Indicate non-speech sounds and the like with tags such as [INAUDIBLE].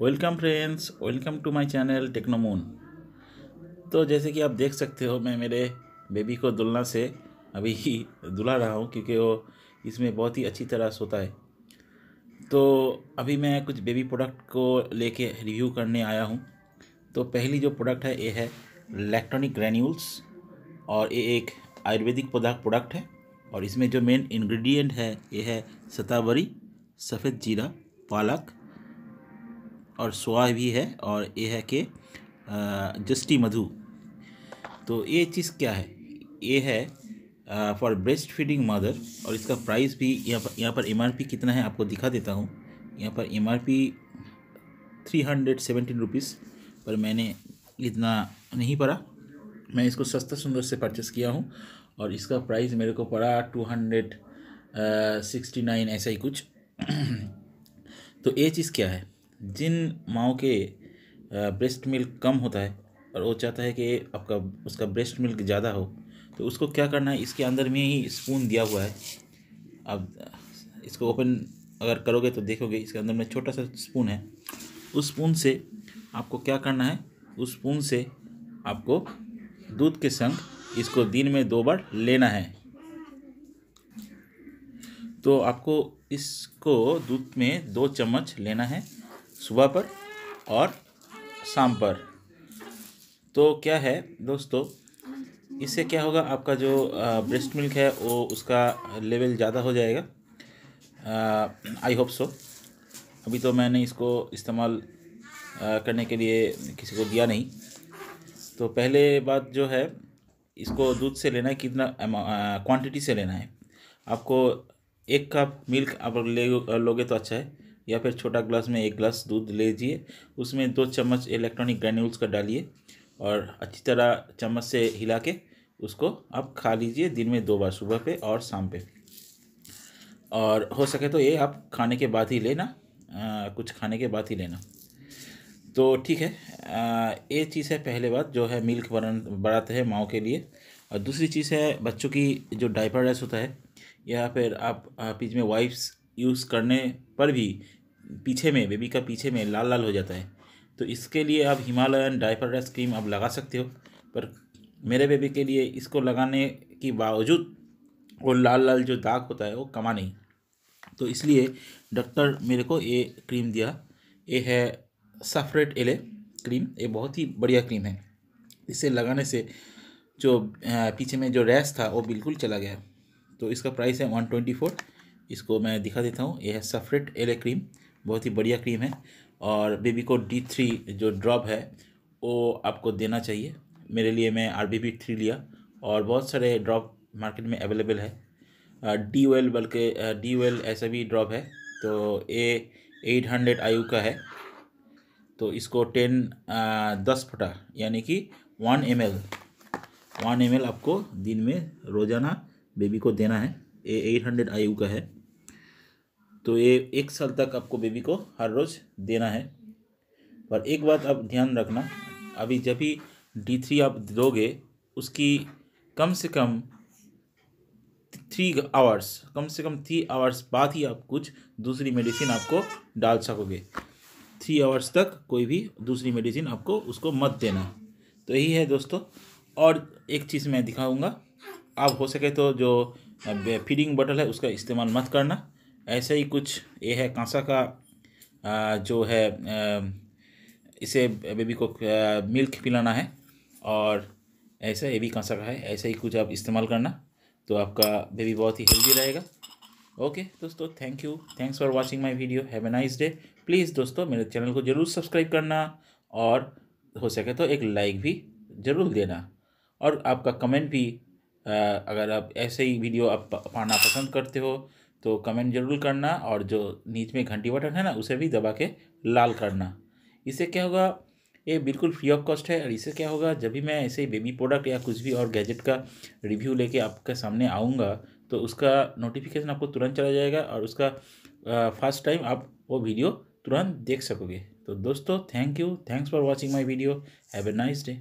Welcome friends welcome to my channel Technomoon तो जैसे कि आप देख सकते हो, मैं मेरे बेबी को दुलना से अभी ही दुला रहा हूँ, क्योंकि वो इसमें बहुत ही अच्छी तरह सोता है। तो अभी मैं कुछ बेबी प्रोडक्ट को लेके रिव्यू करने आया हूँ। तो पहली जो प्रोडक्ट है, ये है इलेक्ट्रॉनिक ग्रैन्यूल्स और ये एक आयुर्वेदिक पौधा प्रोडक्ट है। और इसमें जो मेन इंग्रेडिएंट है, ये है सतावरी, सफ़ेद जीरा, पालक और सोया भी है और ये है कि जस्टी मधु। तो ये चीज़ क्या है? ये है फॉर ब्रेस्ट फीडिंग मदर और इसका प्राइस भी यहाँ पर यहाँ पर एमआरपी कितना है आपको दिखा देता हूँ। यहाँ पर M R P three hundred seventeen rupees पर मैंने इतना नहीं पड़ा मैं इसको सस्ता सुंदर से परचेस किया हूँ और इसका प्राइस मेरे को पड़ा टू हंड्रेड सिक्सटी नाइन ऐसा ही कुछ। [CLEARS THROAT] तो ये चीज़ क्या है? जिन माओ के ब्रेस्ट मिल्क कम होता है और वो चाहता है कि आपका, उसका ब्रेस्ट मिल्क ज़्यादा हो तो उसको क्या करना है? इसके अंदर में ही स्पून दिया हुआ है। अब, इसको ओपन अगर करोगे तो देखोगे, इसके अंदर में छोटा सा स्पून है। उस स्पून से आपको क्या करना है? उस स्पून से आपको दूध के संग इसको दिन में दो बार लेना है। तो आपको इसको दूध में दो चम्मच लेना है। सुबह पर और शाम पर। तो क्या है दोस्तों, इससे क्या होगा, आपका जो ब्रेस्ट मिल्क है, वो उसका लेवल ज़्यादा हो जाएगा। आई होप सो अभी तो मैंने इसको इस्तेमाल करने के लिए किसी को दिया नहीं। तो पहले बात जो है, इसको दूध से लेना है, कितना क्वांटिटी से लेना है। आपको एक कप मिल्क आप लोगे तो अच्छा है। या फिर छोटा ग्लास में एक ग्लास दूध लीजिए उसमें दो चम्मच इलेक्ट्रॉनिक ग्रैन्यूल्स का डालिए और अच्छी तरह चम्मच से हिला के उसको आप खा लीजिए दिन में दो बार सुबह पे और शाम पे। और हो सके तो ये आप खाने के बाद ही लेना आ, कुछ खाने के बाद ही लेना। तो ठीक है ये चीज़ है पहले बात जो है मिल्क बन बढ़ाते हैं माओ के लिए। और दूसरी चीज़ है बच्चों की जो डाइपर रेस होता है या फिर आप बीच में वाइप्स यूज़ करने पर भी पीछे में बेबी का पीछे में लाल लाल हो जाता है। तो इसके लिए आप हिमालयन डायपर रेस क्रीम आप लगा सकते हो। पर मेरे बेबी के लिए इसको लगाने के बावजूद वो लाल लाल जो दाग होता है वो कमा नहीं। तो इसलिए डॉक्टर मेरे को ये क्रीम दिया। ये है सफरेट एले क्रीम ये बहुत ही बढ़िया क्रीम है। इसे लगाने से जो पीछे में जो रैश था वो बिल्कुल चला गया। तो इसका प्राइस है वन ट्वेंटी फोर इसको मैं दिखा देता हूँ। यह है सफरेट एले क्रीम। बहुत ही बढ़िया क्रीम है। और बेबी को डी थ्री जो ड्रॉप है, वो आपको देना चाहिए। मेरे लिए मैं आर बी बी थ्री लिया। और बहुत सारे ड्रॉप मार्केट में अवेलेबल है। डी वेल बल्कि डी वेल ऐसा भी ड्रॉप है। तो ए एट हंड्रेड आयु का है। तो इसको टेन दस फटा, यानी कि one M L one M L आपको दिन में रोज़ाना बेबी को देना है। ए एट हंड्रेड आयु का है। तो ये एक साल तक आपको बेबी को हर रोज़ देना है। पर एक बात आप ध्यान रखना, अभी जब भी डी थ्री आप दोगे, उसकी कम से कम थ्री आवर्स कम से कम थ्री आवर्स बाद ही आप कुछ दूसरी मेडिसिन आपको डाल सकोगे। थ्री आवर्स तक कोई भी दूसरी मेडिसिन आपको उसको मत देना। तो यही है दोस्तों। और एक चीज़ मैं दिखाऊँगा। आप हो सके तो जो फीडिंग बटल है, उसका इस्तेमाल मत करना। ऐसे ही कुछ, ये है कांसा का जो है इसे बेबी को मिल्क पिलाना है और ऐसा ये भी कांसा का है, ऐसा ही कुछ आप इस्तेमाल करना तो आपका बेबी बहुत ही हेल्दी रहेगा। ओके दोस्तों thank you thanks for watching my video have a nice day please दोस्तों, मेरे चैनल को ज़रूर सब्सक्राइब करना और हो सके तो एक लाइक भी ज़रूर देना। और आपका कमेंट भी अगर आप ऐसे ही वीडियो आप पाना पसंद करते हो तो कमेंट ज़रूर करना और जो नीच में घंटी बटन है ना, उसे भी दबा के लाल करना। इससे क्या होगा? ये बिल्कुल फ्री ऑफ़ कॉस्ट है और इससे क्या होगा? जब भी मैं ऐसे बेबी प्रोडक्ट या कुछ भी और गैजेट का रिव्यू लेके आपके सामने आऊँगा तो उसका नोटिफिकेशन आपको तुरंत चला जाएगा और उसका फ़र्स्ट टाइम आप वो वीडियो तुरंत देख सकोगे। तो दोस्तों thank you thanks for watching my video have a nice day